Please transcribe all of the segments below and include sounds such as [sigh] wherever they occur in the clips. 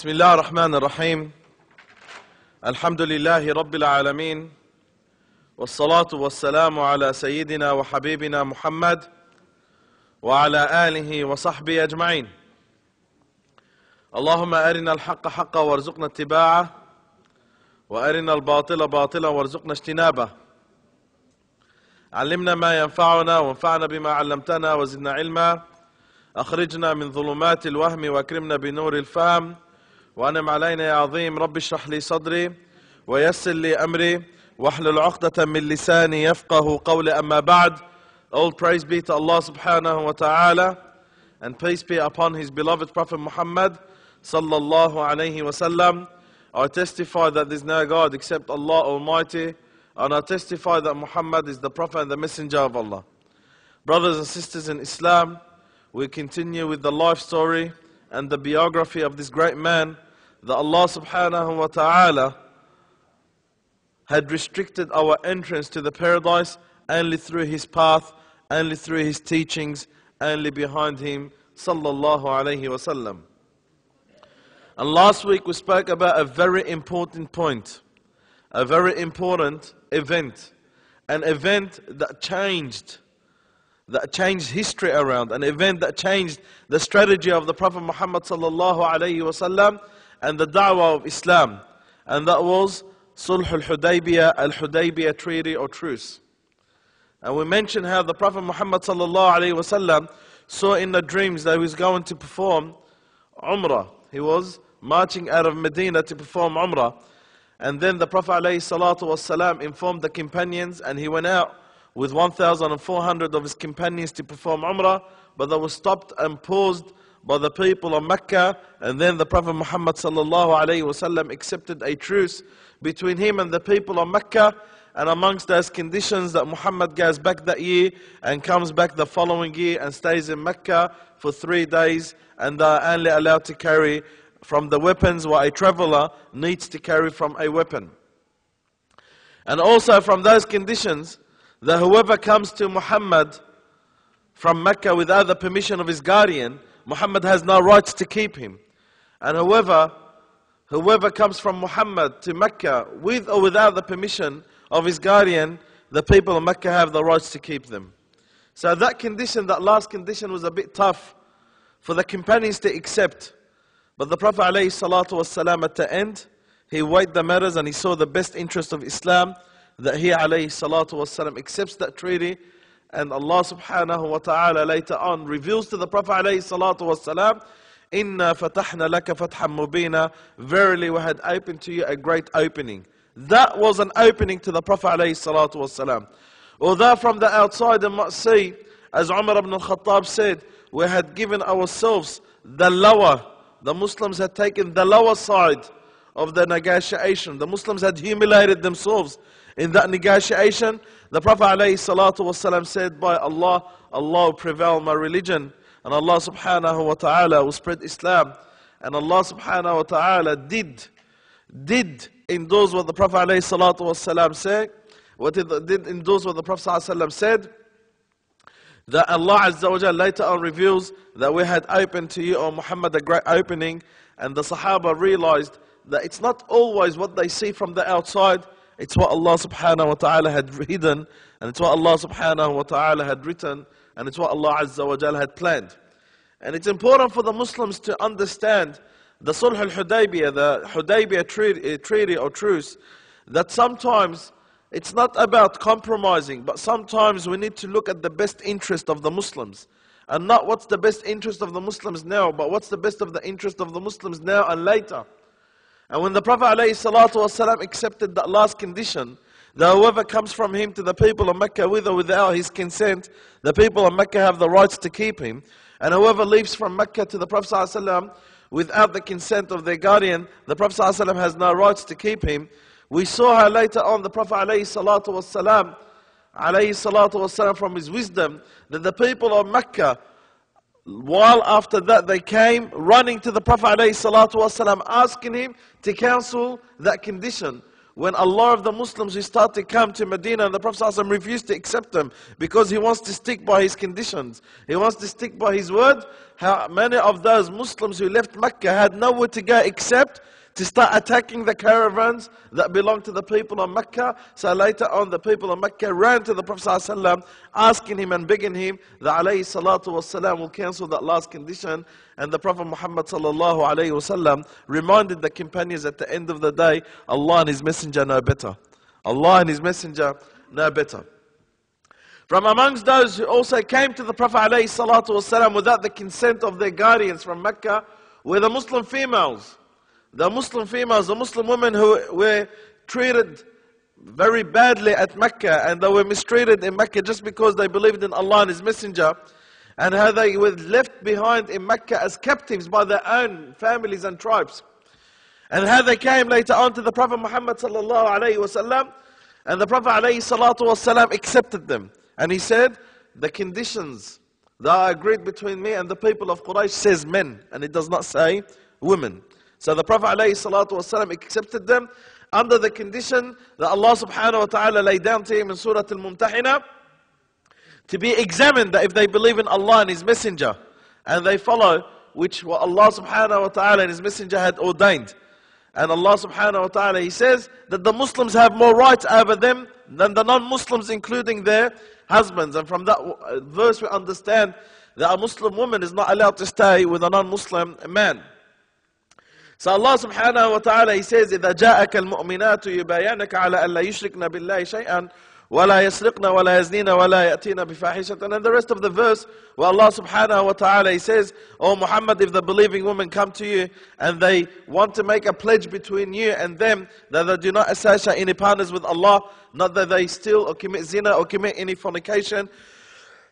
بسم الله الرحمن الرحيم الحمد لله رب العالمين والصلاة والسلام على سيدنا وحبيبنا محمد وعلى آله وصحبه أجمعين اللهم أرنا الحق حقا وارزقنا اتباعه وأرنا الباطل باطلا وارزقنا اجتنابه علمنا ما ينفعنا وانفعنا بما علمتنا وزدنا علما أخرجنا من ظلمات الوهم وأكرمنا بنور الفهم وأنم علينا يا عظيم رب اشرح لي صدري ويسر لي أمري واحلل عقدة من لساني يفقه قولي أما بعد All praise be to Allah subhanahu wa ta'ala and peace be upon his beloved Prophet Muhammad sallallahu alayhi wa sallam. I testify that there is no God except Allah Almighty and I testify that Muhammad is the Prophet and the Messenger of Allah. Brothers and sisters in Islam, we continue with the life story and the biography of this great man that Allah subhanahu wa ta'ala had restricted our entrance to the paradise only through his path, only through his teachings, only behind him sallallahu alayhi wasallam. And last week we spoke about a very important point, a very important event, an event that changed that changed history around, an event that changed the strategy of the Prophet Muhammad sallallahu alayhi wasallam and the da'wah of Islam. And that was Sulh al-Hudaybiyah, al-Hudaybiyah treaty or truce. And we mentioned how the Prophet Muhammad sallallahu alayhi wasallam saw in the dreams that he was going to perform Umrah. He was marching out of Medina to perform Umrah. And then the Prophet alayhi salatu wasallam informed the companions and he went out with 1,400 of his companions to perform Umrah, but they were stopped and paused by the people of Mecca, and then the Prophet Muhammad sallallahu alaihi wasallam accepted a truce between him and the people of Mecca, and amongst those conditions that Muhammad goes back that year and comes back the following year and stays in Mecca for three days, and are only allowed to carry from the weapons what a traveler needs to carry from a weapon. And also from those conditions, that whoever comes to Muhammad from Mecca without the permission of his guardian, Muhammad has no rights to keep him. And whoever, whoever comes from Muhammad to Mecca with or without the permission of his guardian, the people of Mecca have the rights to keep them. So that condition, that last condition was a bit tough for the companions to accept. But the Prophet ﷺ at the end, he weighed the matters and he saw the best interest of Islam that he alayhi salatu wasalam accepts that treaty and Allah subhanahu wa ta'ala later on reveals to the Prophet alayhi salatu wasalam Inna fatahna laka fathan mubina Verily we had opened to you a great opening. That was an opening to the Prophet alayhi salatu wasalam. Although from the outside they might see, as Umar ibn al-Khattab said, we had given ourselves the lower, the Muslims had taken the lower side of the negotiation. The Muslims had humiliated themselves in that negotiation, the Prophet ﷺ said, By Allah, Allah will prevail my religion. And Allah subhanahu wa ta'ala will spread Islam. And Allah subhanahu wa ta'ala did, did endorse what the Prophet ﷺ said. What did, did endorse what the Prophet ﷺ said. That Allah Azza wa Jal later on reveals that we had opened to you, O Muhammad, a great opening. And the Sahaba realized that it's not always what they see from the outside. it's what Allah subhanahu wa ta'ala had hidden, and it's what Allah subhanahu wa ta'ala had written, and it's what Allah Azza wa Jal had planned. And it's important for the Muslims to understand the Sulh al-Hudaybiyah, the Hudaybiyah eh, treaty, treaty or truce, that sometimes it's not about compromising, but sometimes we need to look at the best interest of the Muslims. And not what's the best interest of the Muslims now, but what's the best of the interest of the Muslims now and later. And when the Prophet ﷺ accepted that last condition, that whoever comes from him to the people of Mecca with or without his consent, the people of Mecca have the rights to keep him. And whoever leaves from Mecca to the Prophet ﷺ without the consent of their guardian, the Prophet ﷺ has no rights to keep him. We saw how later on the Prophet ﷺ, ﷺ from his wisdom, that the people of Mecca while after that they came running to the Prophet ﷺ asking him to cancel that condition. when a lot of the Muslims who started to come to Medina and the Prophet ﷺ refused to accept them because he wants to stick by his conditions. He wants to stick by his word. How many of those Muslims who left Mecca had nowhere to go except to start attacking the caravans that belonged to the people of Mecca. So later on, the people of Mecca ran to the Prophet ﷺ, asking him and begging him that alayhi salatu wasalam will cancel that last condition. And the Prophet Muhammad wasallam reminded the companions at the end of the day, Allah and His Messenger know better. Allah and His Messenger know better. From amongst those who also came to the Prophet ﷺ without the consent of their guardians from Mecca were the Muslim females the Muslim females, the Muslim women who were treated very badly at Mecca and they were mistreated in Mecca just because they believed in Allah and His Messenger and how they were left behind in Mecca as captives by their own families and tribes. And how they came later on to the Prophet Muhammad and the Prophet alayhi salatu accepted them. And he said, the conditions that are agreed between me and the people of Quraysh says men and it does not say women. So the Prophet ﷺ accepted them under the condition that Allah subhanahu wa ta'ala laid down to him in Surah Al-Mumtahina to be examined that if they believe in Allah and His Messenger and they follow which what Allah subhanahu wa ta'ala and His Messenger had ordained. And Allah subhanahu wa ta'ala, He says that the Muslims have more rights over them than the non-Muslims including their husbands. And from that verse we understand that a Muslim woman is not allowed to stay with a non-Muslim man. So Allah subhanahu wa ta'ala, He says, إِذَا جَاءَكَ الْمُؤْمِنَاتُ يُبَايَعْنَكَ عَلَى أَن لَا يُشْرِكْنَ بِاللَّهِ شَيْئًا ولا يسرقن ولا يزنين ولا يأتين بفاحشة and the rest of the verse where Allah subhanahu wa ta'ala he says Oh Muhammad if the believing women come to you and they want to make a pledge between you and them that they do not associate any partners with Allah not that they steal or commit zina or commit any fornication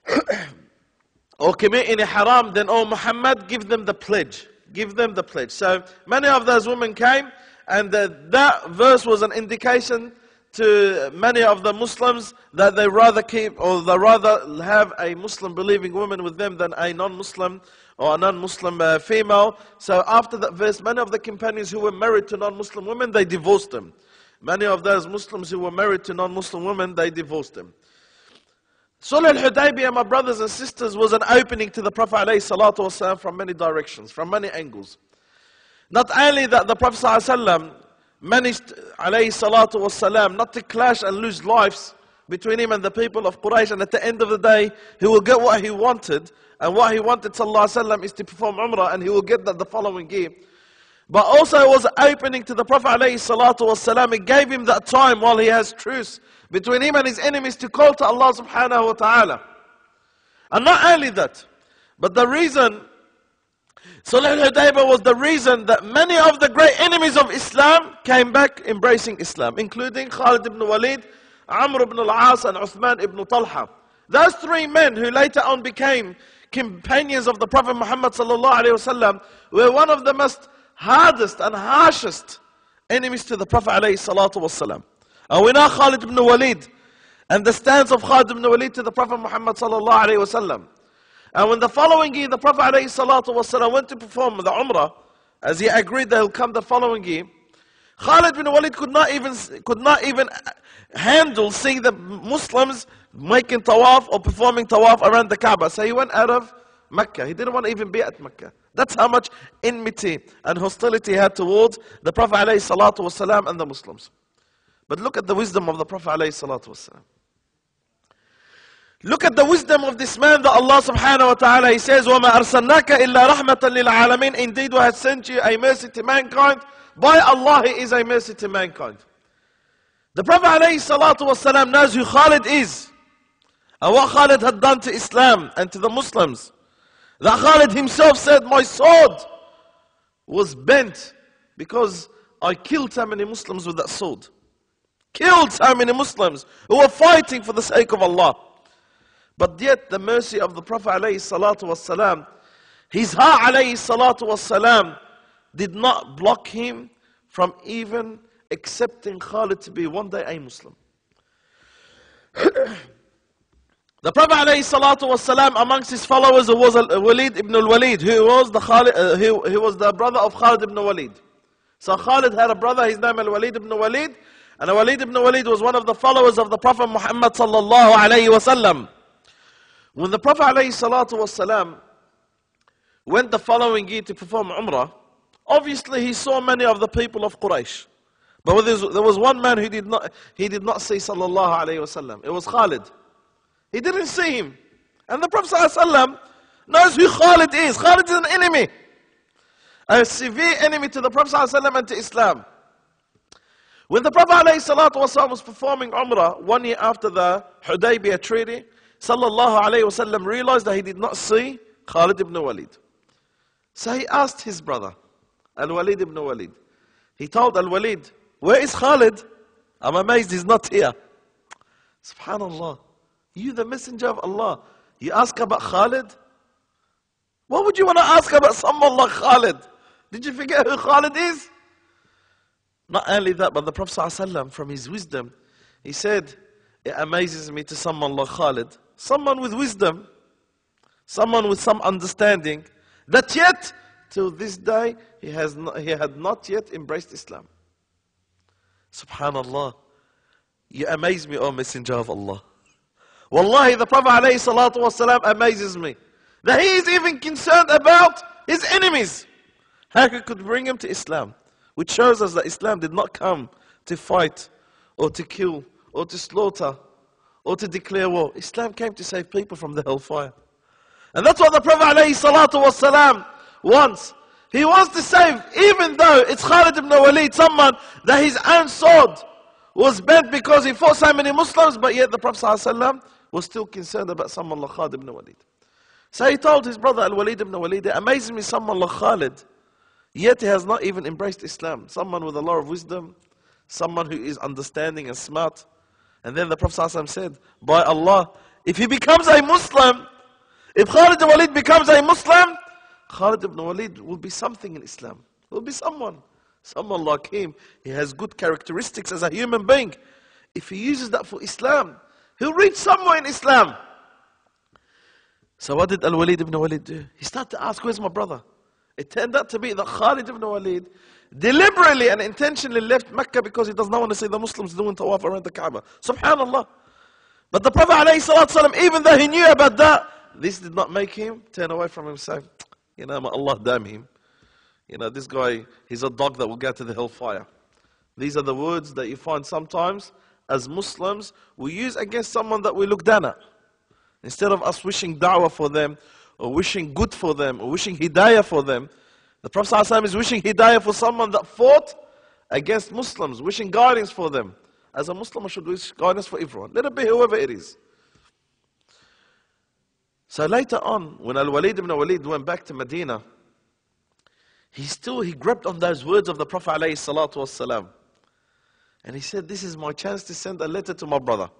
[clears throat] or commit any haram then oh Muhammad give them the pledge give them the pledge. So many of those women came, and that verse was an indication to many of the Muslims that they rather keep or they rather have a Muslim believing woman with them than a non-Muslim or a non-Muslim uh, female. So after that verse, many of the companions who were married to non-Muslim women, they divorced them. Many of those Muslims who were married to non-Muslim women, they divorced them. Sulh al-Hudaybiyah, my brothers and sisters, was an opening to the Prophet ﷺ from many directions, from many angles. Not only that the Prophet ﷺ managed والسلام, not to clash and lose lives between him and the people of Quraysh, and at the end of the day, he will get what he wanted, and what he wanted وسلم, is to perform Umrah, and he will get that the following year. But also it was opening to the Prophet ﷺ, it gave him that time while he has truce between him and his enemies to call to Allah subhanahu wa ta'ala. And not only that, but the reason, Sulh al-Hudaybiyah was the reason that many of the great enemies of Islam came back embracing Islam, including Khalid ibn Walid, Amr ibn al-As and Uthman ibn Talha. Those three men who later on became companions of the Prophet Muhammad sallallahu alayhi wasallam were one of the most hardest and harshest enemies to the Prophet alayhi salatu wasallam. And we know Khalid ibn Walid and the stance of Khalid ibn Walid to the Prophet Muhammad sallallahu alayhi wasallam. And when the following year the Prophet alayhi salatu wasallam went to perform the Umrah, as he agreed that he'll come the following year, Khalid ibn Walid could not even, could not even handle seeing the Muslims making tawaf or performing tawaf around the Kaaba. So he went out of Mecca. He didn't want to even be at Mecca. That's how much enmity and hostility he had towards the Prophet ﷺ and the Muslims. But look at the wisdom of the Prophet ﷺ. Look at the wisdom of this man that Allah subhanahu wa ta'ala, He says, وَمَا أَرْسَلْنَاكَ إِلَّا رَحْمَةً لِلْعَالَمِينَ Indeed, we have sent you a mercy to mankind. By Allah, He is a mercy to mankind. The Prophet ﷺ knows who Khalid is. And what Khalid had done to Islam and to the Muslims. That Khalid himself said, My sword was bent because I killed so many Muslims with that sword killed so many Muslims who were fighting for the sake of Allah. But yet the mercy of the Prophet ﷺ, his heart ﷺ, did not block him from even accepting Khalid to be one day a Muslim. the [coughs] Prophet ﷺ, amongst his followers was Walid ibn al-Walid, who was the Khalid, uh, who, who was the brother of Khalid ibn Walid. So Khalid had a brother, his name al-Walid ibn Walid, And Walid ibn Walid was one of the followers of the Prophet Muhammad sallallahu alayhi wasallam. When the Prophet alayhi salatu wasalam went the following year to perform Umrah, obviously he saw many of the people of Quraysh. But there was one man who did not, he did not see sallallahu alayhi wasallam. It was Khalid. He didn't see him. And the Prophet ﷺ knows who Khalid is. Khalid is an enemy. A severe enemy to the Prophet ﷺ and to Islam. When the Prophet ﷺ was performing Umrah one year after the Hudaybiyah treaty, sallallahu alayhi wasallam realized that he did not see Khalid ibn Walid. So he asked his brother, Al-Walid ibn Walid. He told Al-Walid, where is Khalid? I'm amazed he's not here. Subhanallah. You the messenger of Allah. You ask about Khalid? What would you want to ask about someone like Khalid? Did you forget who Khalid is? Not only that, but the Prophet ﷺ, from his wisdom, he said, It amazes me to someone like Khalid, someone with wisdom, someone with some understanding, that yet, till this day, he, has not, he had not yet embraced Islam. Subhanallah. You amaze me, O Messenger of Allah. Wallahi, the Prophet ﷺ amazes me. That he is even concerned about his enemies. How he could bring them to Islam. Which shows us that Islam did not come to fight or to kill or to slaughter or to declare war. Islam came to save people from the hellfire. And that's what the Prophet ﷺ wants. He wants to save, even though it's Khalid ibn Walid, someone that his own sword was bent because he fought so many Muslims, but yet the Prophet ﷺ was still concerned about someone like Khalid ibn Walid. So he told his brother Al-Walid ibn Walid, it amazes me someone like Khalid, yet he has not even embraced Islam. Someone with a lot of wisdom, someone who is understanding and smart. And then the Prophet ﷺ said, by Allah, if he becomes a Muslim, if Khalid ibn Walid becomes a Muslim, Khalid ibn Walid will be something in Islam. Will be someone. Someone like him. He has good characteristics as a human being. If he uses that for Islam, He'll reach somewhere in Islam. So what did Al-Walid ibn Walid do? He started to ask, where's my brother? It turned out to be that Khalid ibn Walid deliberately and intentionally left Mecca because he does not want to see the Muslims doing tawaf around the Kaaba. Subhanallah. But the Prophet ﷺ, even though he knew about that, this did not make him turn away from him saying, you know, Allah damn him. You know, this guy, he's a dog that will go to the hellfire. These are the words that you find sometimes as Muslims we use against someone that we look down at. Instead of us wishing da'wah for them, or wishing good for them, or wishing hidayah for them, the Prophet ﷺ is wishing hidayah for someone that fought against Muslims, wishing guidance for them. As a Muslim, I should wish guidance for everyone. Let it be whoever it is. So later on, when Al-Walid ibn Walid went back to Medina, he still, he grabbed on those words of the Prophet ﷺ. And he said, This is my chance to send a letter to my brother.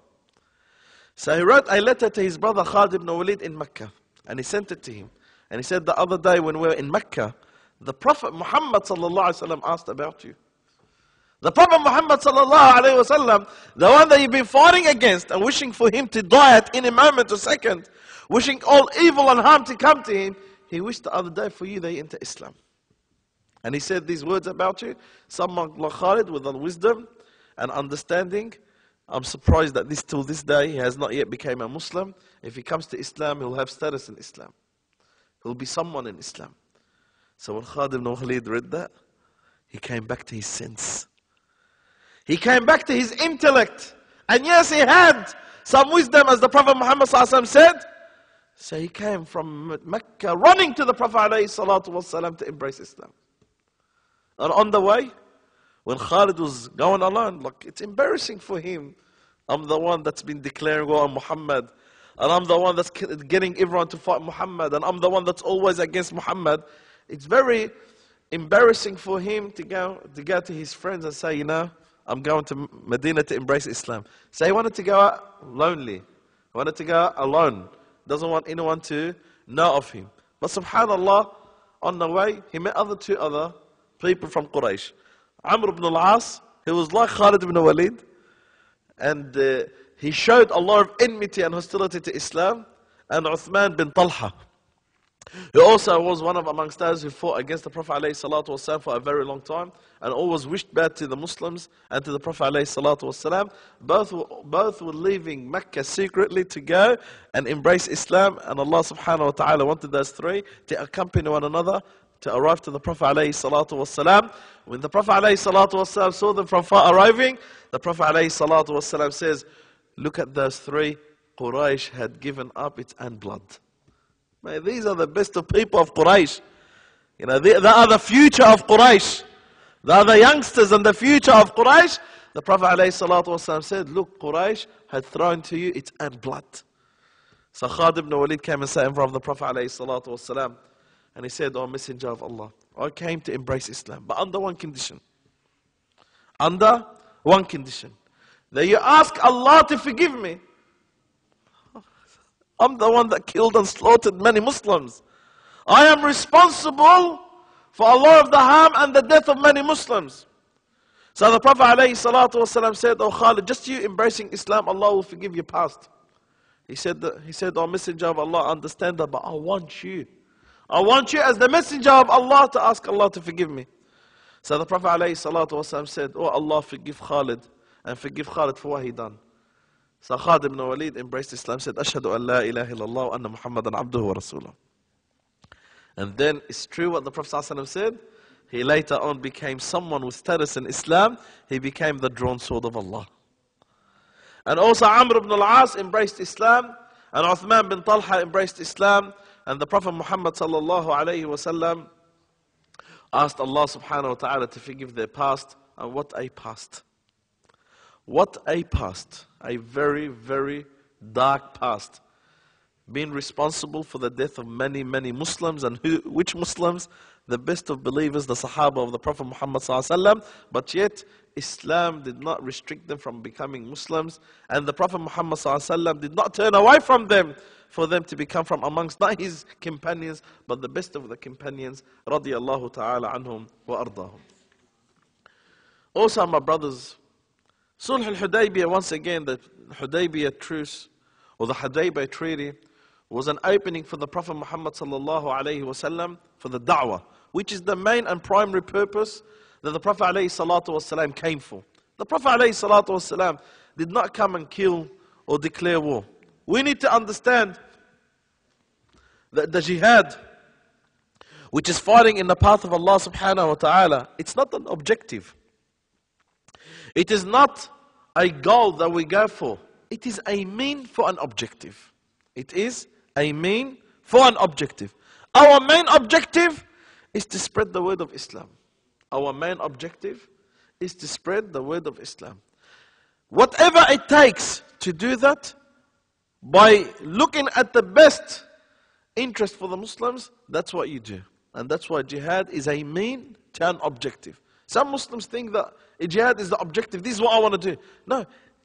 So he wrote a letter to his brother Khalid ibn Walid in Mecca. And he sent it to him. And he said, The other day when we were in Mecca, the Prophet Muhammad sallallahu asked about you. The Prophet Muhammad the one that you've been fighting against and wishing for him to die at any moment or second, wishing all evil and harm to come to him, he wished the other day for you that you enter Islam. And he said these words about you. Like Khalid with the wisdom and understanding. I'm surprised that this till this day he has not yet become a Muslim. If he comes to Islam, he'll have status in Islam. He'll be someone in Islam. So when Khalid ibn Khalid read that, he came back to his sense. He came back to his intellect. And yes, he had some wisdom, as the Prophet Muhammad said. So he came from Mecca running to the Prophet ﷺ to embrace Islam. And on the way, when Khalid was going along, look, it's embarrassing for him. I'm the one that's been declaring oh, war on Muhammad. And I'm the one that's getting everyone to fight Muhammad. And I'm the one that's always against Muhammad. It's very embarrassing for him to go, to go to his friends and say, you know, I'm going to Medina to embrace Islam. So he wanted to go out lonely. He wanted to go out alone. Doesn't want anyone to know of him. But subhanAllah, on the way, he met other two other people from Quraysh. Amr ibn al-As, he was like Khalid ibn Walid, and uh, he showed a lot of enmity and hostility to Islam, and Uthman bin Talha. He also was one of amongst those who fought against the Prophet ﷺ for a very long time and always wished bad to the Muslims and to the Prophet ﷺ. Both were, both were leaving Mecca secretly to go and embrace Islam and Allah subhanahu wa ta'ala wanted those three to accompany one another to arrive to the Prophet ﷺ. When the Prophet ﷺ saw them from far arriving, the Prophet ﷺ says, look at those three, Quraysh had given up its own blood. Man, these are the best of people of Quraysh. You know, they, they, are the future of Quraysh. They are the youngsters and the future of Quraysh. The Prophet ﷺ said, Look, Quraysh had thrown to you its own blood. So Khalid ibn Walid came and sat in front of the Prophet ﷺ, and he said, O Messenger of Allah, I came to embrace Islam, but under one condition. Under one condition. That you ask Allah to forgive me. I'm the one that killed and slaughtered many Muslims. I am responsible for a lot of the harm and the death of many Muslims. So the Prophet ﷺ said, Oh Khalid, just you embracing Islam, Allah will forgive your past. He said, he said, Oh Messenger of Allah, understand that, but I want you. I want you as the Messenger of Allah to ask Allah to forgive me. So the Prophet ﷺ said, Oh Allah, forgive Khalid and forgive Khalid for what he done. So Khalid ibn Walid embraced Islam, said, Ashhadu an la ilaha illallah wa anna Muhammadan abduhu wa rasulah. And then it's true what the Prophet ﷺ said. He later on became someone with status in Islam. He became the drawn sword of Allah. And also Amr ibn al-As embraced Islam. And Uthman bin Talha embraced Islam. And the Prophet Muhammad sallallahu alayhi wasallam asked Allah subhanahu wa ta'ala to forgive their past. And what a past. What a past. A very, very dark past. Being responsible for the death of many, many Muslims. And who, which Muslims? The best of believers, the Sahaba of the Prophet Muhammad. But yet, Islam did not restrict them from becoming Muslims. And the Prophet Muhammad did not turn away from them for them to become from amongst not his companions, but the best of the companions. Radiallahu ta'ala anhum wa ardahum. Also, my brothers, Sulh al-Hudaybiyah, once again, the Hudaybiyah truce, or the Hudaybiyah treaty, was an opening for the Prophet Muhammad for the da'wah, which is the main and primary purpose that the Prophet wasallam came for. The Prophet wasallam did not come and kill or declare war. We need to understand that the jihad, which is fighting in the path of Allah subhanahu wa ta'ala, it's not an objective. It is not a goal that we go for. It is a mean for an objective. It is a mean for an objective. Our main objective is to spread the word of Islam. Our main objective is to spread the word of Islam. Whatever it takes to do that, by looking at the best interest for the Muslims, that's what you do. And that's why jihad is a mean to an objective. Some Muslims think that jihad is the objective. This is what I want to do. No,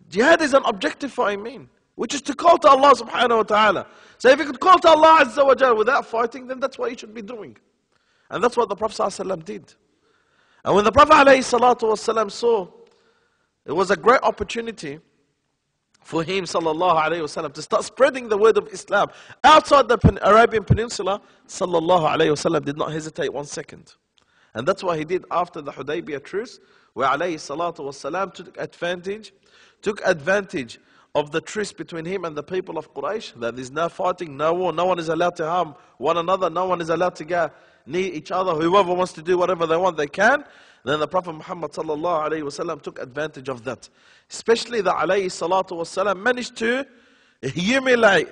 jihad is an objective for Amin, which is to call to Allah subhanahu wa ta'ala. So if you could call to Allah azza wa jalla without fighting, then that's what you should be doing. And that's what the Prophet did. And when the Prophet ﷺ saw it was a great opportunity for him sallallahu to start spreading the word of Islam outside the Arabian Peninsula, wasallam did not hesitate one second. And that's what he did after the Hudaybiyah truce, where salatu took advantage, took advantage of the truce between him and the people of Quraysh, that there's no fighting, no war, no one is allowed to harm one another, no one is allowed to go near each other, whoever wants to do whatever they want, they can. Then the Prophet Muhammad took advantage of that. Especially the alayhi salatu wasallam managed to humiliate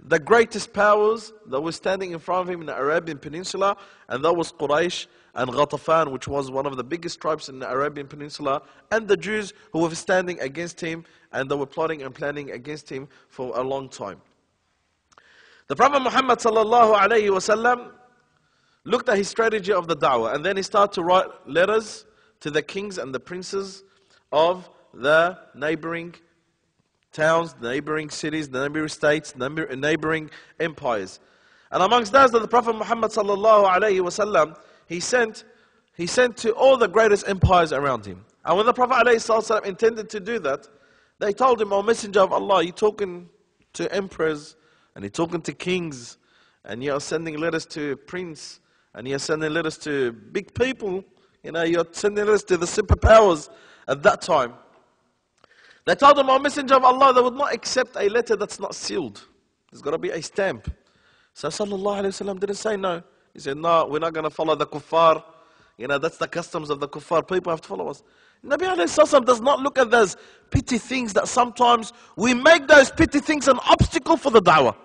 the greatest powers that were standing in front of him in the Arabian Peninsula, and that was Quraysh and Ghatafan, which was one of the biggest tribes in the Arabian Peninsula, and the Jews who were standing against him, and they were plotting and planning against him for a long time. The Prophet Muhammad sallallahu alayhi wasallam looked at his strategy of the da'wah, and then he started to write letters to the kings and the princes of the neighboring towns, neighboring cities, the neighboring states, the neighboring empires. And amongst those that the Prophet Muhammad sallallahu alayhi wasallam, he sent, he sent to all the greatest empires around him. And when the Prophet alayhi intended to do that, they told him, O Messenger of Allah, you're talking to emperors, and you're talking to kings, and you're sending letters to prince, and you're sending letters to big people, you know, you're sending letters to the superpowers at that time. They told him, O oh, Messenger of Allah, they would not accept a letter that's not sealed. There's got to be a stamp. So Sallallahu Alaihi Wasallam didn't say no. He said, No, we're not going to follow the kuffar. You know, that's the customs of the kuffar. People have to follow us. Nabi Wasallam does not look at those petty things that sometimes we make those petty things an obstacle for the da'wah.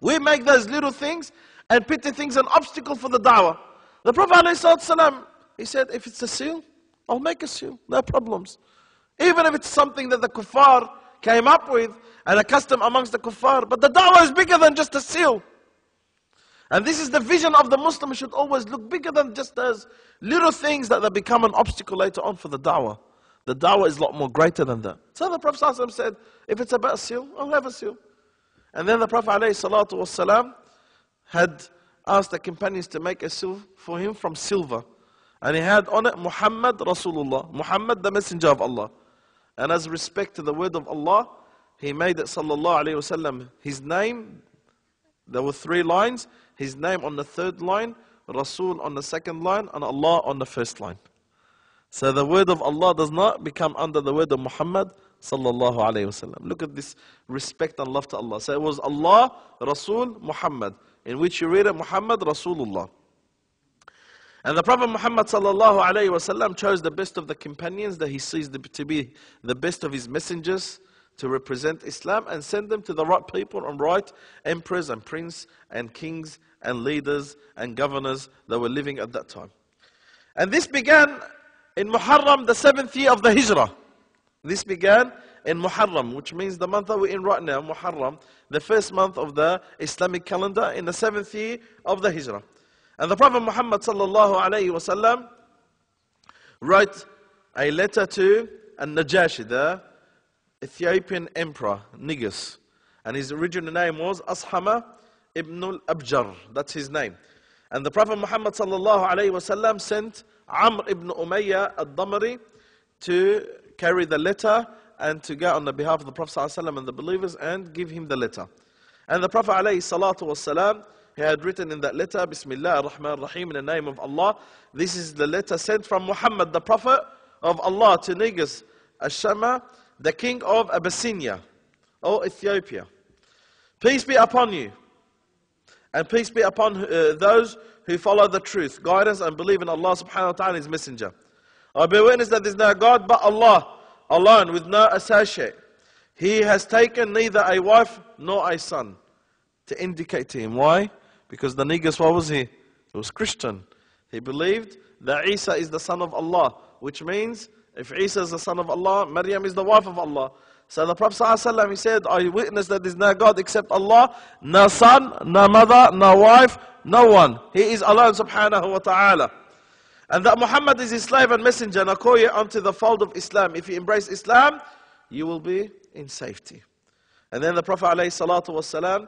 We make those little things and petty things an obstacle for the da'wah. The Prophet ﷺ, he said, if it's a seal, I'll make a seal. No problems. Even if it's something that the kuffar came up with and a custom amongst the kuffar. But the da'wah is bigger than just a seal. And this is the vision of the Muslim. should always look bigger than just those little things that they become an obstacle later on for the da'wah. The da'wah is a lot more greater than that. So the Prophet ﷺ said, if it's about a seal, I'll have a seal. And then the Prophet ﷺ had asked the companions to make a seal for him from silver. And he had on it Muhammad Rasulullah, Muhammad the Messenger of Allah. And as respect to the word of Allah, he made it sallallahu alayhi wasallam his name. There were three lines. His name on the third line, Rasul on the second line, and Allah on the first line. So the word of Allah does not become under the word of Muhammad sallallahu alayhi wasallam. Look at this respect and love to Allah. So it was Allah, Rasul, Muhammad, in which you read it Muhammad, Rasulullah. And the Prophet Muhammad sallallahu alayhi wasallam chose the best of the companions that he sees to be the best of his messengers to represent Islam and send them to the right people and right emperors and princes and kings and leaders and governors that were living at that time. And this began in Muharram, the seventh year of the Hijrah. This began in Muharram, which means the month that we're in right now, Muharram, the first month of the Islamic calendar, in the seventh year of the Hijrah. And the Prophet Muhammad sallallahu alayhi wasallam wrote a letter to An-Najashi, the Ethiopian emperor, Negus. And his original name was Ashama ibn al-Abjar. That's his name. And the Prophet Muhammad sallallahu alayhi wasallam sent Amr ibn Umayyah al-Damari to carry the letter and to go on the behalf of the Prophet sallallahu and the believers and give him the letter. And the Prophet wasalam, he had written in that letter, Bismillah ar-Rahman ar-Rahim, in the name of Allah. This is the letter sent from Muhammad, the Prophet of Allah, to Negus, Ashama, the king of Abyssinia, or Ethiopia. Peace be upon you, and peace be upon uh, those who follow the truth, guidance, and believe in Allah subhanahu wa ta'ala, His Messenger. I bear witness that there is no God but Allah, alone, with no associate. He has taken neither a wife nor a son to indicate to him. Why? Because the Negus, what was he? He was Christian. He believed that Isa is the son of Allah, which means if Isa is the son of Allah, Maryam is the wife of Allah. So the Prophet ﷺ, he said, I witness that there is no God except Allah, no son, no mother, no wife, no one. He is alone subhanahu wa ta'ala. And that Muhammad is his slave and messenger, and I call you unto the fold of Islam. If you embrace Islam, you will be in safety. And then the Prophet ﷺ,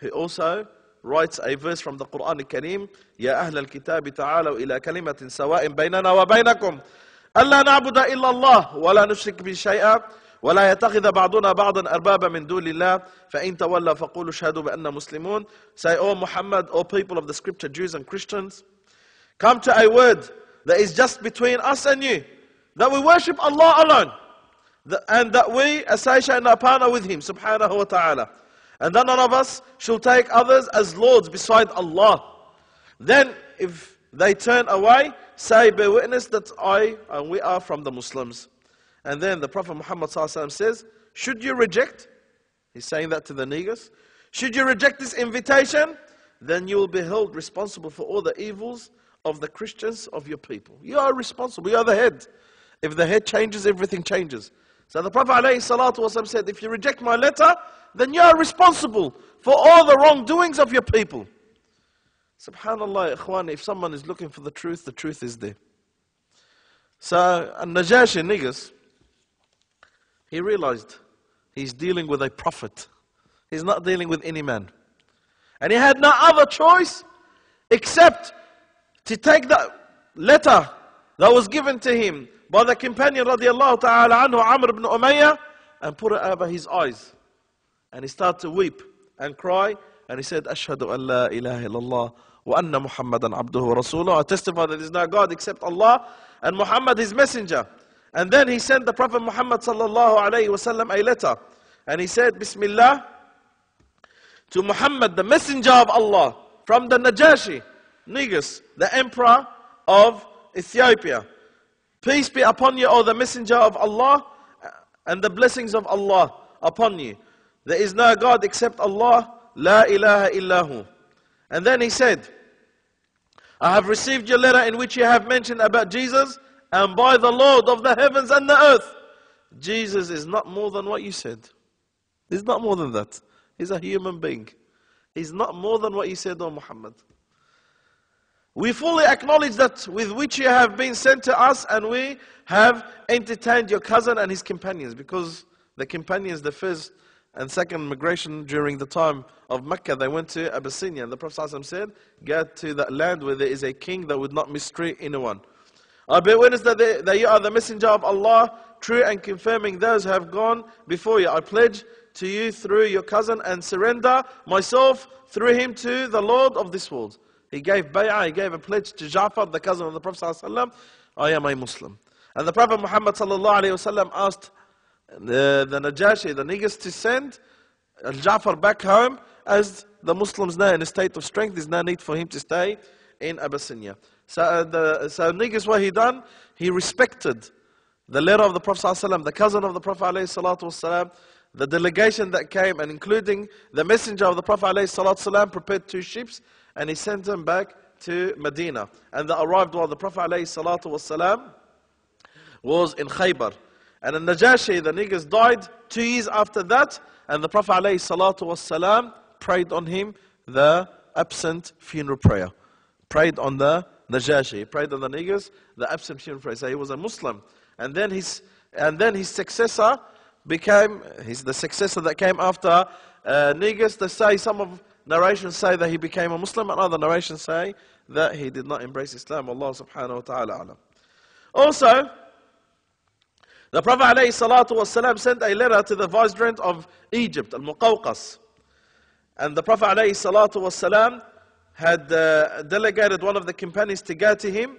he also writes a verse from the Quran al-Kareem, يا أهل الكتاب تعالوا إلى كلمة سواء بيننا وبينكم ألا نعبد إلا الله ولا نشرك به شيئا ولا يتخذ بعضنا بعضا أربابا من دون الله فإن تولى فقولوا اشهدوا بأننا مسلمون Say, O Muhammad, O people of the scripture, Jews and Christians, come to a word that is just between us and you, that we worship Allah alone, and that we associate our partner with Him, subhanahu wa ta'ala. And that none of us shall take others as lords beside Allah. Then, if they turn away, say, bear witness that I and we are from the Muslims. And then the Prophet Muhammad says, should you reject? He's saying that to the Negus. Should you reject this invitation? Then you will be held responsible for all the evils of the Christians of your people. You are responsible. You are the head. If the head changes, everything changes. So the Prophet ﷺ said, if you reject my letter, then you are responsible for all the wrongdoings of your people. Subhanallah, ikhwan, if someone is looking for the truth, the truth is there. So, Najashi Negus, he realized he's dealing with a prophet. He's not dealing with any man. And he had no other choice except to take the letter that was given to him by the companion radiallahu ta'ala anhu, Amr ibn Umayyah, and put it over his eyes. And he started to weep and cry and he said, Ashhadu an la ilaha illallah wa anna Muhammadan abduhu rasuluh. I testify that there is no God except Allah and Muhammad his messenger. And then he sent the Prophet Muhammad sallallahu alayhi wasallam a letter. And he said, Bismillah, to Muhammad, the messenger of Allah, from the Najashi, Negus, the emperor of Ethiopia. Peace be upon you, O the messenger of Allah, and the blessings of Allah upon you. There is no God except Allah, La ilaha illahu. And then he said, I have received your letter in which you have mentioned about Jesus, and by the Lord of the heavens and the earth, Jesus is not more than what you said. He's not more than that. He's a human being. He's not more than what you said, O Muhammad. We fully acknowledge that with which you have been sent to us, and we have entertained your cousin and his companions, because the companions, the first and second migration during the time of Mecca, they went to Abyssinia. The Prophet ﷺ said, Get to that land where there is a king that would not mistreat anyone. I bear witness that, they, that you are the messenger of Allah, true and confirming those who have gone before you. I pledge to you through your cousin and surrender myself through him to the Lord of this world. He gave bay'ah, he gave a pledge to Ja'far, the cousin of the Prophet ﷺ, I am a Muslim. And the Prophet Muhammad ﷺ asked the, the Najashi, the Negus, to send Ja'far back home as the Muslims now in a state of strength. There's no need for him to stay in Abyssinia. So, uh, the, so Negus, what he done? He respected the letter of the Prophet ﷺ, the cousin of the Prophet ﷺ, the delegation that came, and including the messenger of the Prophet ﷺ, prepared two ships, and he sent them back to Medina. And they arrived while the Prophet ﷺ was in Khaybar. And in Najashi, the Negus died two years after that, and the Prophet ﷺ prayed on him the absent funeral prayer. Prayed on the Najashi, he prayed on the Negus, the absent funeral prayer. So he was a Muslim. And then his, and then his successor became, he's the successor that came after uh, Negus. They say, some of narrations say that he became a Muslim, and other narrations say that he did not embrace Islam. Allah subhanahu wa ta'ala Also, the Prophet ﷺ sent a letter to the vicegerent of Egypt, Al-Muqawqas. And the Prophet ﷺ had uh, delegated one of the companions to go to him.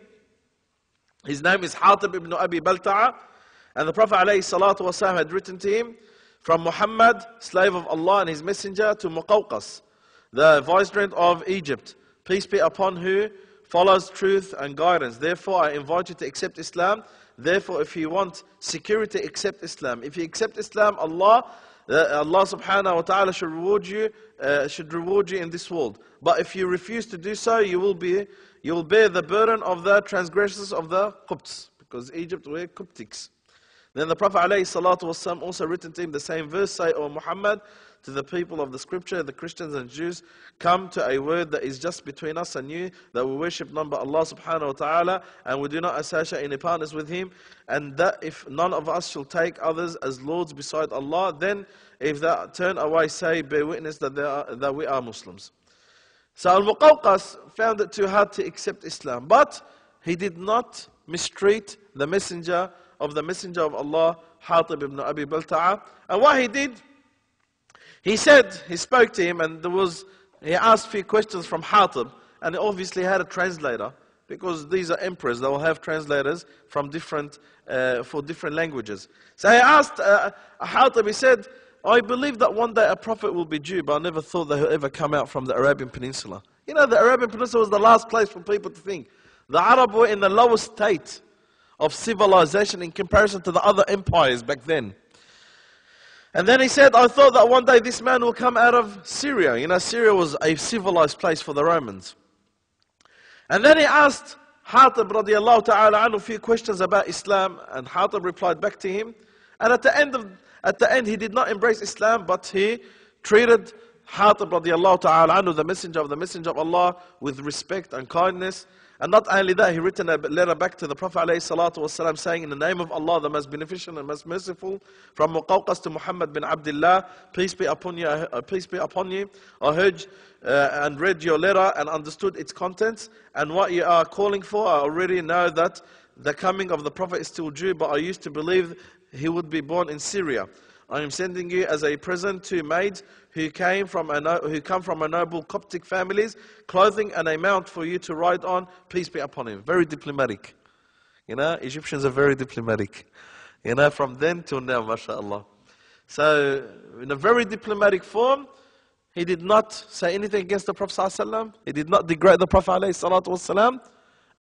His name is Hatib ibn Abi Balta'a. And the Prophet ﷺ had written to him, from Muhammad, slave of Allah and his messenger, to Muqawqas, the vicegerent of Egypt. Peace be upon who follows truth and guidance. Therefore, I invite you to accept Islam Therefore, if you want security, accept Islam. If you accept Islam, Allah, uh, Allah subhanahu wa ta'ala should reward you, uh, should reward you in this world. But if you refuse to do so, you will be, you will bear the burden of the transgressions of the Copts, because Egypt were Coptics. Then the Prophet ﷺ also written to him the same verse, say, O Muhammad, to the people of the scripture, the Christians and Jews, come to a word that is just between us and you, that we worship none but Allah subhanahu wa ta'ala, and we do not associate any partners with Him, and that if none of us shall take others as lords beside Allah, then if they turn away, say, bear witness that, are, that we are Muslims. So Al-Muqawqas found it too hard to accept Islam, but he did not mistreat the messenger of the messenger of Allah, Hatib ibn Abi Balta'a. And what he did, he said, he spoke to him, and there was, he asked a few questions from Hatib, and he obviously had a translator, because these are emperors, they will have translators from different, uh, for different languages. So he asked uh, Hatib, he said, I believe that one day a prophet will be due, but I never thought that he'll ever come out from the Arabian Peninsula. You know, the Arabian Peninsula was the last place for people to think. The Arab were in the lowest state of civilization in comparison to the other empires back then. And then he said, I thought that one day this man will come out of Syria. You know, Syria was a civilized place for the Romans. And then he asked Hatib radiallahu ta'ala anhu a few questions about Islam, and Hatib replied back to him. And at the end of at the end he did not embrace Islam, but he treated Hatib radiallahu ta'ala anhu, the messenger of the messenger of Allah, with respect and kindness. And not only that, he written a letter back to the Prophet ﷺ saying, In the name of Allah, the most beneficent and most merciful, from Muqawqas to Muhammad bin Abdullah, peace be upon you, uh, peace be upon you. I heard uh, and read your letter and understood its contents, and what you are calling for, I already know that the coming of the Prophet is still due, but I used to believe he would be born in Syria. I am sending you as a present two maids who came from a no, who come from a noble Coptic families, clothing and a mount for you to ride on. Peace be upon him. Very diplomatic. You know, Egyptians are very diplomatic. You know, from then till now, mashallah. So, in a very diplomatic form, he did not say anything against the Prophet ﷺ. He did not degrade the Prophet ﷺ,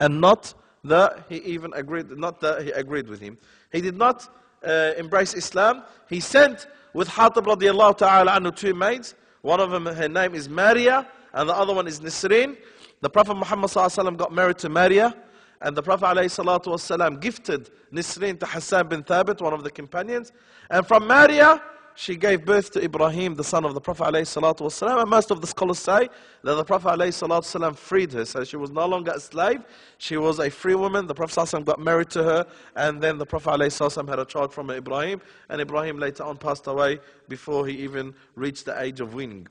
and not that he even agreed, not that he agreed with him. He did not uh, embrace Islam. He sent with Hatib radiallahu ta'ala anhu two maids. One of them, her name is Maria, and the other one is Nisreen. The Prophet Muhammad got married to Maria. And the Prophet ﷺ gifted Nisreen to Hassan bin Thabit, one of the companions. And from Maria, she gave birth to Ibrahim, the son of the Prophet ﷺ. And most of the scholars say that the Prophet ﷺ freed her. So she was no longer a slave. She was a free woman. The Prophet ﷺ got married to her. And then the Prophet ﷺ had a child from Ibrahim. And Ibrahim later on passed away before he even reached the age of weaning.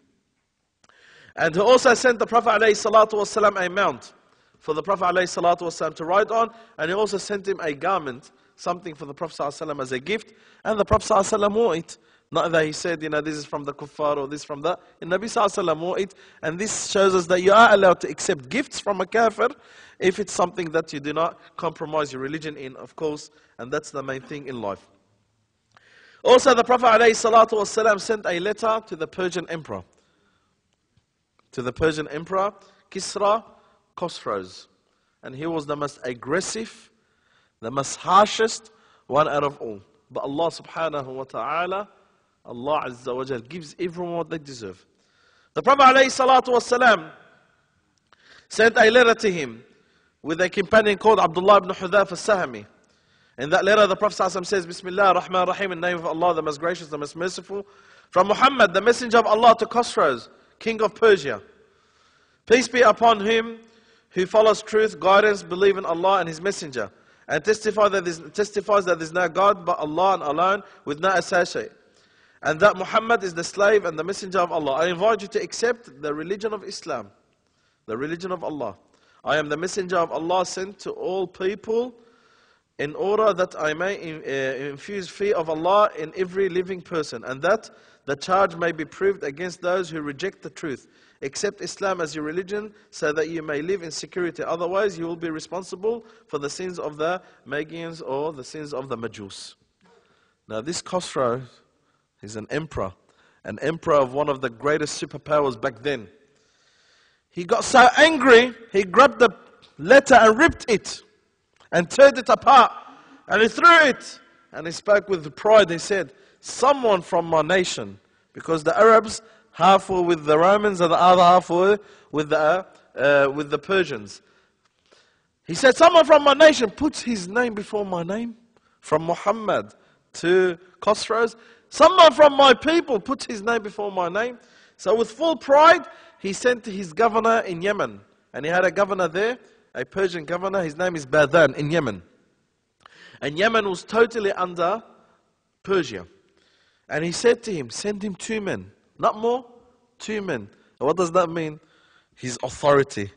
And he also sent the Prophet ﷺ a mount for the Prophet ﷺ to ride on, and he also sent him a garment, something for the Prophet ﷺ as a gift, and the Prophet ﷺ wore it. Not that he said, you know, this is from the kuffar or this from that. And Nabi wore it, and this shows us that you are allowed to accept gifts from a kafir if it's something that you do not compromise your religion in, of course, and that's the main thing in life. Also, the Prophet ﷺ sent a letter to the Persian emperor. To the Persian emperor, Kisra, Khosrows. And he was the most aggressive, the most harshest one out of all. But Allah subhanahu wa ta'ala, Allah Azza wa Jal gives everyone what they deserve. The Prophet wasalam sent a letter to him with a companion called Abdullah ibn Hudhaf al-Sahami. In that letter, the Prophet says, Bismillah ar-Rahman ar-Rahim, in the name of Allah, the most gracious, the most merciful. From Muhammad, the messenger of Allah to Khosrows, king of Persia. Peace be upon him who follows truth, guidance, believe in Allah and His Messenger, and testify that testifies that there is no God but Allah and alone with no associate, and that Muhammad is the slave and the messenger of Allah. I invite you to accept the religion of Islam, the religion of Allah. I am the messenger of Allah sent to all people in order that I may uh, infuse fear of Allah in every living person, and that the charge may be proved against those who reject the truth Accept Islam as your religion so that you may live in security. Otherwise, you will be responsible for the sins of the Magians or the sins of the Majus. Now, this Khosrow is an emperor, an emperor of one of the greatest superpowers back then. He got so angry, he grabbed the letter and ripped it and turned it apart and he threw it. And he spoke with pride. He said, Someone from my nation, because the Arabs half were with the Romans and the other half were with the, uh, with the Persians. He said, Someone from my nation puts his name before my name, from Muhammad to Khosrows. Someone from my people puts his name before my name. So, with full pride, he sent to his governor in Yemen. And he had a governor there, a Persian governor. His name is Badan in Yemen. And Yemen was totally under Persia. And he said to him, Send him two men not more, two men. What does that mean? His authority.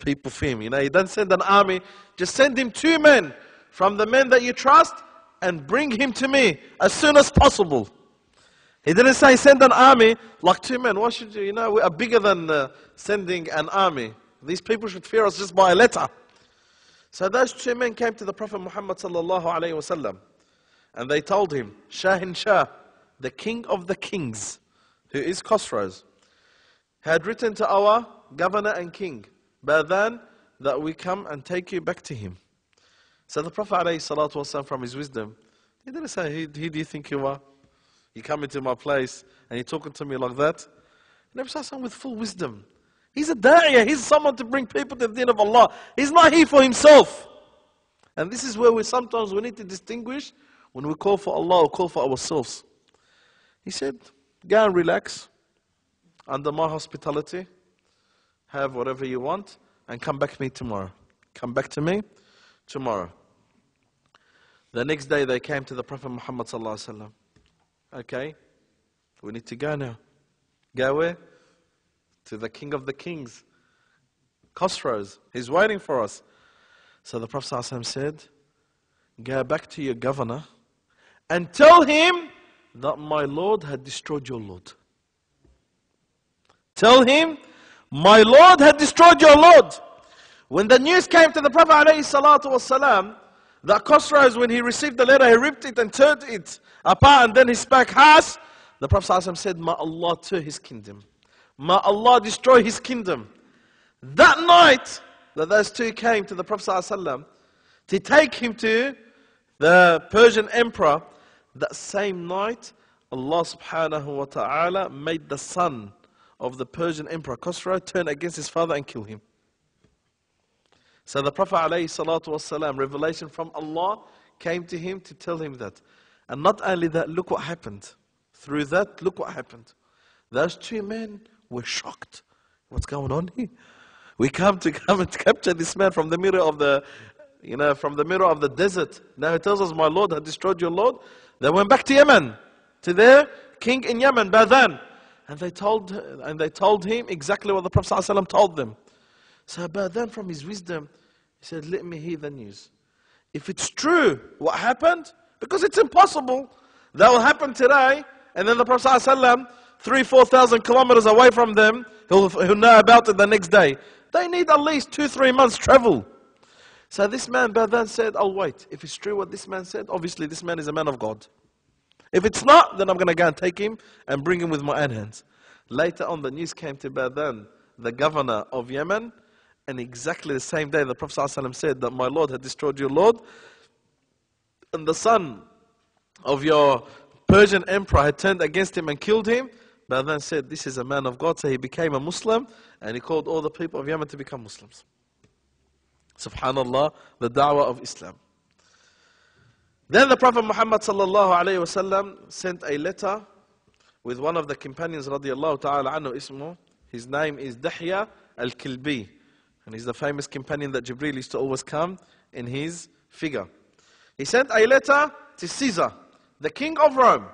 People fear him. You know, he doesn't send an army. Just send him two men from the men that you trust and bring him to me as soon as possible. He didn't say send an army like two men. What should you, you know, we are bigger than uh, sending an army. These people should fear us just by a letter. So those two men came to the Prophet Muhammad sallallahu alayhi wasallam and they told him, Shahanshah, the king of the kings, who is Khosrows, had written to our governor and king, Badan, that we come and take you back to him. So the Prophet ﷺ, from his wisdom, he didn't say, who, who do you think you are? You come into my place and you're talking to me like that? Nabi Sallallahu with full wisdom. He's a da'iyah. He's someone to bring people to the deen of Allah. He's not here for himself. And this is where we sometimes we need to distinguish when we call for Allah or call for ourselves. He said, Go and relax under my hospitality. Have whatever you want and come back to me tomorrow. Come back to me tomorrow. The next day they came to the Prophet Muhammad sallallahu Okay, we need to go now. Go where? To the King of the Kings, Khosrows. He's waiting for us. So the Prophet said, Go back to your governor and tell him that my Lord had destroyed your Lord. Tell him, my Lord had destroyed your Lord. When the news came to the Prophet ﷺ, that Khosrow, when he received the letter, he ripped it and turned it apart and then he spoke harsh. The Prophet ﷺ said, May Allah tear his kingdom. May Allah destroy his kingdom. That night that those two came to the Prophet ﷺ to take him to the Persian emperor, that same night, Allah subhanahu wa ta'ala made the son of the Persian Emperor Khosrow turn against his father and kill him. So the Prophet ﷺ, revelation from Allah came to him to tell him that. And not only that, look what happened. Through that, look what happened. Those two men were shocked. What's going on here? We come to [laughs] come and capture this man from the mirror of the, you know, from the mirror of the desert. Now he tells us, my Lord, I destroyed your Lord. They went back to Yemen, to their king in Yemen, Badan. And they told, and they told him exactly what the Prophet ﷺ told them. So but then from his wisdom, he said, let me hear the news. If it's true what happened, because it's impossible, that will happen today, and then the Prophet ﷺ, three, four thousand kilometers away from them, he'll, he'll know about it the next day. They need at least two, three months travel. So this man then said, I'll wait. If it's true what this man said, obviously this man is a man of God. If it's not, then I'm going to go and take him and bring him with my own hands. Later on, the news came to Badan, the governor of Yemen, and exactly the same day, the Prophet ﷺ said that my Lord had destroyed your Lord, and the son of your Persian emperor had turned against him and killed him. But then said, This is a man of God. So he became a Muslim, and he called all the people of Yemen to become Muslims. Subhanallah, the da'wah of Islam. Then the Prophet Muhammad sent a letter with one of the companions radiallahu ta'ala anhu ismu. His name is Dahya al-Kilbi. And he's the famous companion that Jibril used to always come in his figure. He sent a letter to Caesar, the king of Rome.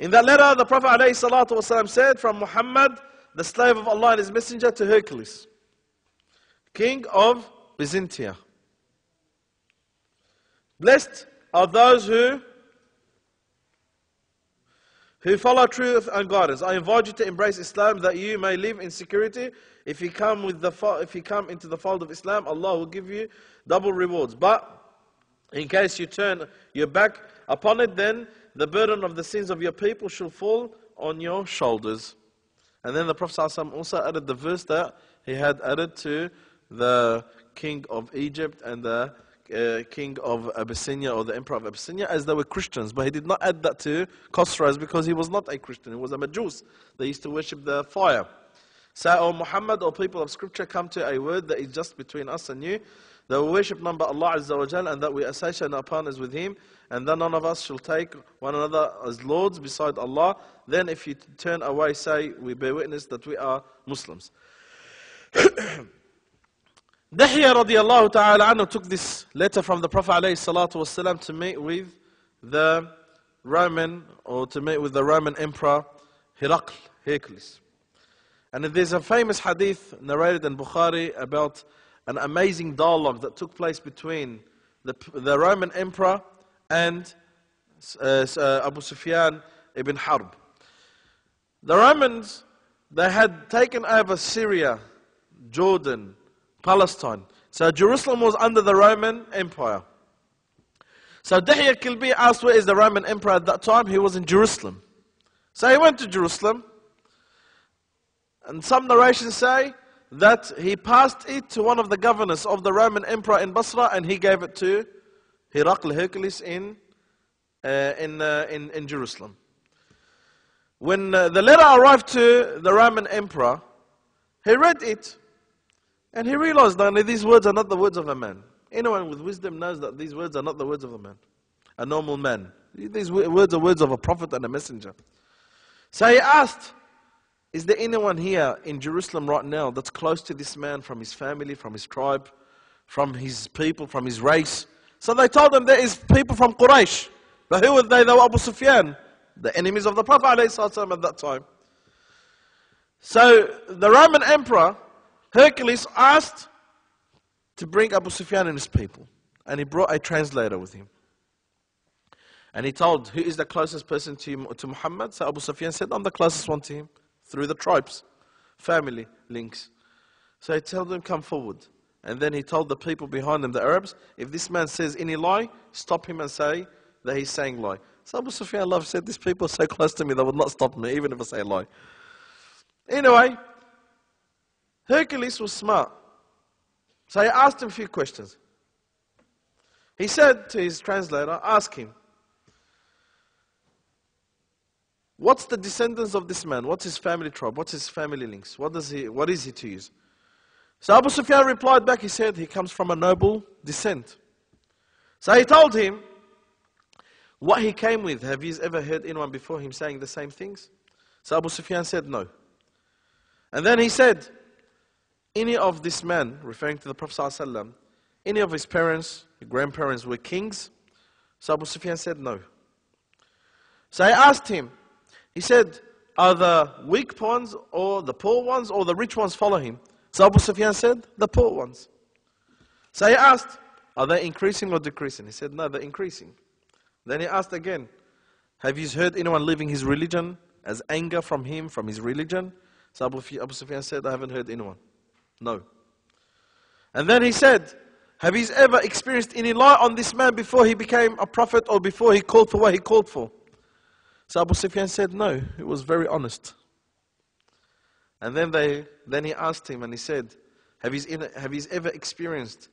In that letter, the Prophet ﷺ said, From Muhammad, the slave of Allah and his messenger, to Hercules, king of Byzantium. Blessed are those who who follow truth and guidance. I invite you to embrace Islam that you may live in security. If you come with the if you come into the fold of Islam, Allah will give you double rewards. But in case you turn your back upon it, then the burden of the sins of your people shall fall on your shoulders. And then the Prophet also added the verse that he had added to the king of Egypt and the uh, king of Abyssinia or the emperor of Abyssinia as they were Christians. But he did not add that to Khosrow because he was not a Christian, he was a Majus. They used to worship the fire. So, O Muhammad, or people of scripture, come to a word that is just between us and you. That we worship none but Allah Azza wa Jal, and that we associate our partners with Him, and then none of us shall take one another as lords beside Allah. Then if you turn away, say, we bear witness that we are Muslims. [coughs] Dahya radiallahu ta'ala anhu took this letter from the Prophet wasalam to meet with the Roman, or to meet with the Roman Emperor Herakl, Hercules. And there's a famous hadith narrated in Bukhari about an amazing dialogue that took place between the, the Roman Emperor and uh, uh, Abu Sufyan ibn Harb. The Romans, they had taken over Syria, Jordan, Palestine. So Jerusalem was under the Roman Empire. So Dihya Kilbi asked where is the Roman Emperor at that time. He was in Jerusalem. So he went to Jerusalem. And some narrations say that he passed it to one of the governors of the Roman Emperor in Basra and he gave it to Herakl Hercules in, uh, in, uh, in, in Jerusalem. When uh, the letter arrived to the Roman Emperor, he read it and he realized that these words are not the words of a man. Anyone with wisdom knows that these words are not the words of a man, a normal man. These words are words of a prophet and a messenger. So he asked, Is there anyone here in Jerusalem right now that's close to this man from his family, from his tribe, from his people, from his race? So they told him there is people from Quraysh. But who were they? They were Abu Sufyan, the enemies of the Prophet ﷺ at that time. So the Roman emperor Hercules asked to bring Abu Sufyan and his people, and he brought a translator with him. And he told, Who is the closest person to, to Muhammad? So Abu Sufyan said, I'm the closest one to him. Through the tribes, family links. So he told them, Come forward. And then he told the people behind him, the Arabs, if this man says any lie, stop him and say that he's saying lie. So Abu Sufyan said, These people are so close to me, they would not stop me, even if I say lie. Anyway, Hercules was smart. So he asked him a few questions. He said to his translator, Ask him, What's the descendants of this man? What's his family tribe? What's his family links? What, does he, what is he to use? So Abu Sufyan replied back, he said, he comes from a noble descent. So he told him what he came with. Have you ever heard anyone before him saying the same things? So Abu Sufyan said, no. And then he said, any of this man, referring to the Prophet ﷺ, any of his parents, grandparents were kings? So Abu Sufyan said, no. So I asked him, he said, Are the weak ones or the poor ones or the rich ones follow him? So Abu Sufyan said, The poor ones. So I asked, Are they increasing or decreasing? He said, No, they're increasing. Then he asked again, Have you heard anyone leaving his religion as anger from him, from his religion? So Abu Sufyan said, I haven't heard anyone. No. And then he said, Have you ever experienced any lie on this man before he became a prophet or before he called for what he called for? So Abu Sufyan said, No, he was very honest. And then, they, then he asked him and he said, Have you, have you ever experienced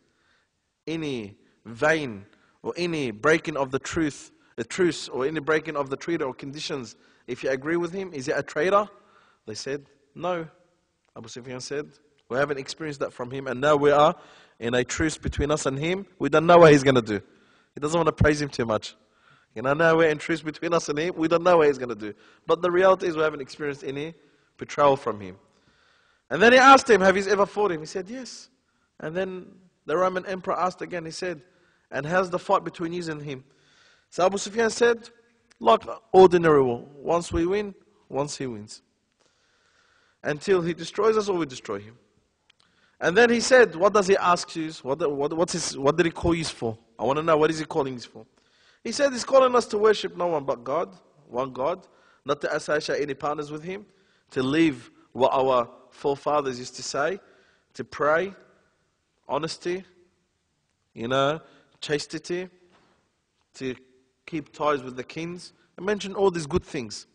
any vain or any breaking of the truth, the truth, or any breaking of the treaty or conditions? If you agree with him, is he a traitor? They said, No. Abu Sufyan said, We haven't experienced that from him, and now we are in a truce between us and him. We don't know what he's going to do. He doesn't want to praise him too much. You know, now we're in truce between us and him. We don't know what he's going to do. But the reality is we haven't experienced any betrayal from him. And then he asked him, Have you ever fought him? He said, Yes. And then the Roman emperor asked again, he said, And how's the fight between you and him? So Abu Sufyan said, Like ordinary war. Once we win, once he wins. Until he destroys us or we destroy him. And then he said, What does he ask you? What, what, what's his, what did he call you for? I want to know, what is he calling you for? He said he's calling us to worship no one but God, one God, not to associate any partners with him, to live what our forefathers used to say, to pray, honesty, you know, chastity, to keep ties with the kings. I mentioned all these good things.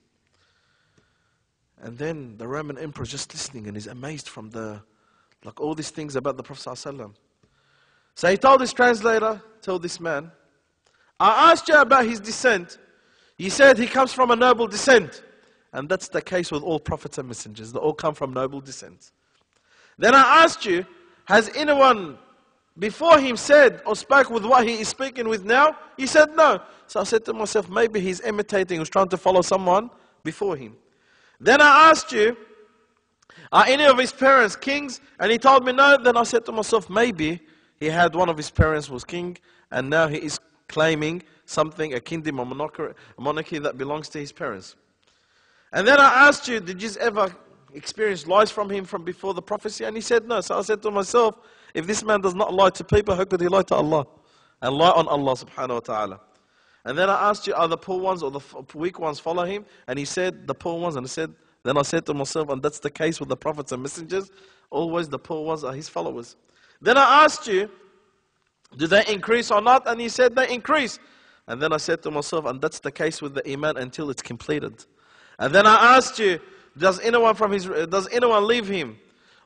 And then the Roman emperor is just listening and he's amazed from the, like all these things about the Prophet. ﷺ. So he told his translator, told this man, I asked you about his descent. You said he comes from a noble descent. And that's the case with all prophets and messengers. They all come from noble descent. Then I asked you, has anyone before him said or spoke with what he is speaking with now? He said no. So I said to myself, maybe he's imitating, he's trying to follow someone before him. Then I asked you, are any of his parents kings? And he told me no. Then I said to myself, maybe he had one of his parents was king and now he is claiming something, a kingdom, a monarchy, a monarchy that belongs to his parents. And then I asked you, did you ever experience lies from him from before the prophecy? And he said no. So I said to myself, if this man does not lie to people, how could he lie to Allah? And lie on Allah subhanahu wa ta'ala. And then I asked you, are the poor ones or the weak ones follow him? And he said, the poor ones. And I said, then I said to myself, and that's the case with the prophets and messengers, always the poor ones are his followers. Then I asked you, do they increase or not? And he said they increase. And then I said to myself, and that's the case with the Iman until it's completed. And then I asked you, does anyone from his does anyone leave him?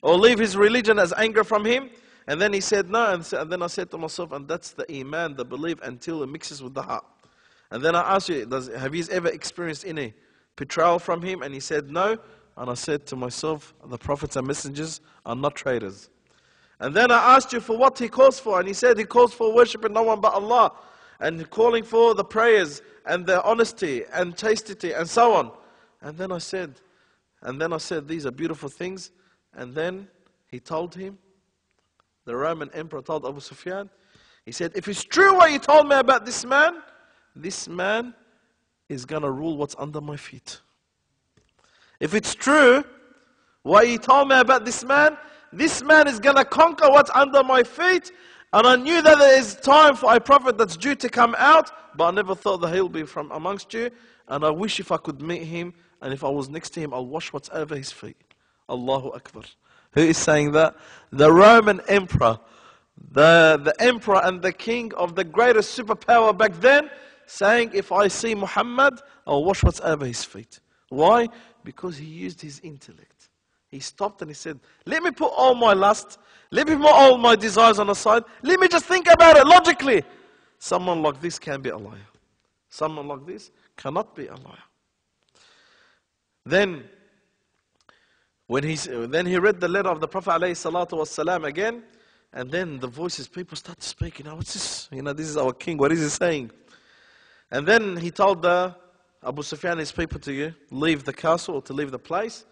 Or leave his religion as anger from him? And then he said no, and then I said to myself, and that's the Iman, the belief until it mixes with the heart. And then I asked you, does, have you ever experienced any betrayal from him? And he said no. And I said to myself, the prophets and messengers are not traitors. And then I asked you for what he calls for, and he said he calls for worshiping no one but Allah, and calling for the prayers and the honesty and chastity and so on. And then I said, and then I said, these are beautiful things. And then he told him, the Roman emperor told Abu Sufyan, he said, if it's true what you told me about this man, this man is going to rule what's under my feet. If it's true what he told me about this man, this man is going to conquer what's under my feet, And I knew that there is time for a prophet that's due to come out, but I never thought that he'll be from amongst you. And I wish if I could meet him, and if I was next to him, I'll wash what's over his feet. Allahu Akbar. Who is saying that? The Roman emperor, the, the emperor and the king of the greatest superpower back then, saying, If I see Muhammad, I'll wash what's over his feet. Why? Because he used his intellect. He stopped and he said, Let me put all my lust, let me put all my desires on the side, let me just think about it logically. Someone like this can be a liar. Someone like this cannot be a liar. Then, when he, then he read the letter of the Prophet ﷺ again, and then the voices, people start speaking. Now, what's this? You know, this is our king. What is he saying? And then he told the Abu Sufyan his people to leave the castle or to leave the place.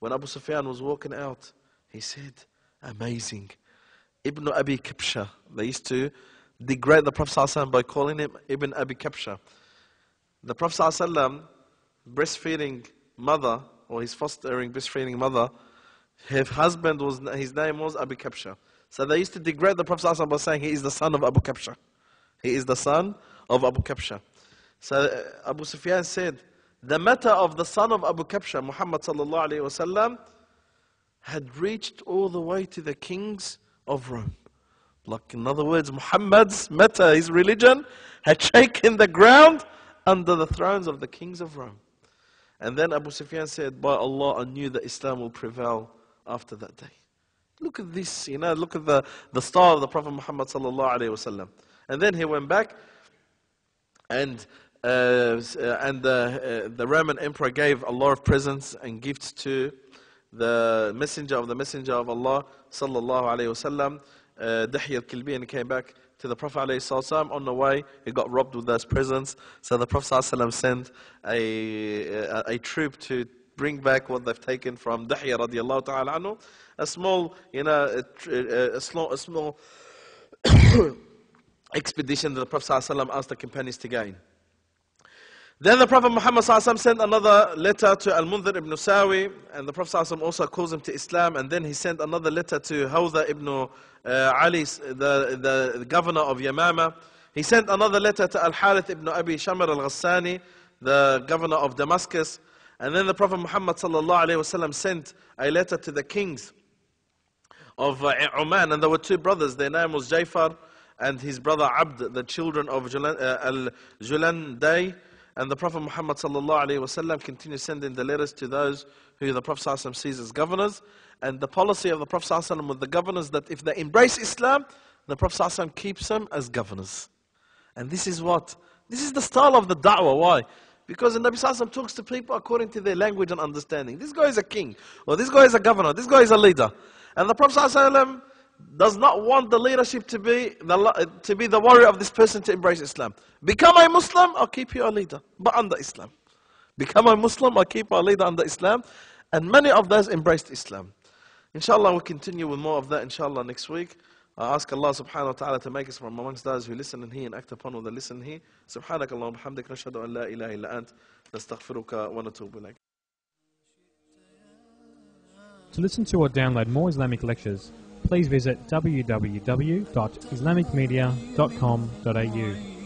When Abu Sufyan was walking out, he said, Amazing. Ibn Abi Kabsha. They used to degrade the Prophet ﷺ by calling him Ibn Abi Kabsha. The Prophet ﷺ, breastfeeding mother, or his fostering breastfeeding mother, his husband was, his name was Abu Kabsha. So they used to degrade the Prophet ﷺ by saying he is the son of Abu Kabsha. He is the son of Abu Kabsha. So uh, Abu Sufyan said, the matter of the son of Abu Kabsha, Muhammad wasallam, had reached all the way to the kings of Rome. Like in other words, Muhammad's matter, his religion, had [laughs] shaken the ground under the thrones of the kings of Rome. And then Abu Sufyan said, By Allah, I knew that Islam will prevail after that day. Look at this, you know, look at the, the star of the Prophet Muhammad. And then he went back and uh, and the, uh, the Roman emperor gave a lot of presents and gifts to the messenger of the messenger of Allah sallallahu alaihi wasallam. Uh, Dihya al-Kilbi and he came back to the Prophet ﷺ. On the way, he got robbed with those presents. So the Prophet ﷺ sent a, a, a, troop to bring back what they've taken from Dihya radiallahu ta'ala anhu. A small, you know, a, a small, a small [coughs] expedition that the Prophet ﷺ asked the companions to gain. Then the Prophet Muhammad ﷺ sent another letter to Al-Mundhir ibn Sawi, and the Prophet ﷺ also calls him to Islam, and then he sent another letter to Hawza ibn uh, Ali, the, the governor of Yamama. He sent another letter to Al-Harith ibn Abi Shamar al-Ghassani, the governor of Damascus. And then the Prophet Muhammad ﷺ sent a letter to the kings of uh, Oman, and there were two brothers. Their name was Jafar and his brother Abd, the children of uh, Al-Julanday. And the Prophet Muhammad continues sending the letters to those who the Prophet sees as governors. And the policy of the Prophet with the governors that if they embrace Islam, the Prophet keeps them as governors. And this is what? This is the style of the da'wah. Why? Because the Nabi Sallallahu talks to people according to their language and understanding. This guy is a king, or this guy is a governor, this guy is a leader. And the Prophet Sallallahu does not want the leadership to be the, to be the warrior of this person to embrace Islam. Become a Muslim, I'll keep you a leader, but under Islam. Become a Muslim, I'll keep a leader under Islam. And many of those embraced Islam. Inshallah, we'll continue with more of that, inshallah, next week. I ask Allah subhanahu wa ta'ala to make us from amongst those who listen and hear and act upon what they listen and hear. سبحانك اللهم وبحمدك نشهد أن لا إله إلا أنت نستغفرك ونتوب إليك. To listen to or download more Islamic lectures, please visit www.islamicmedia.com.au.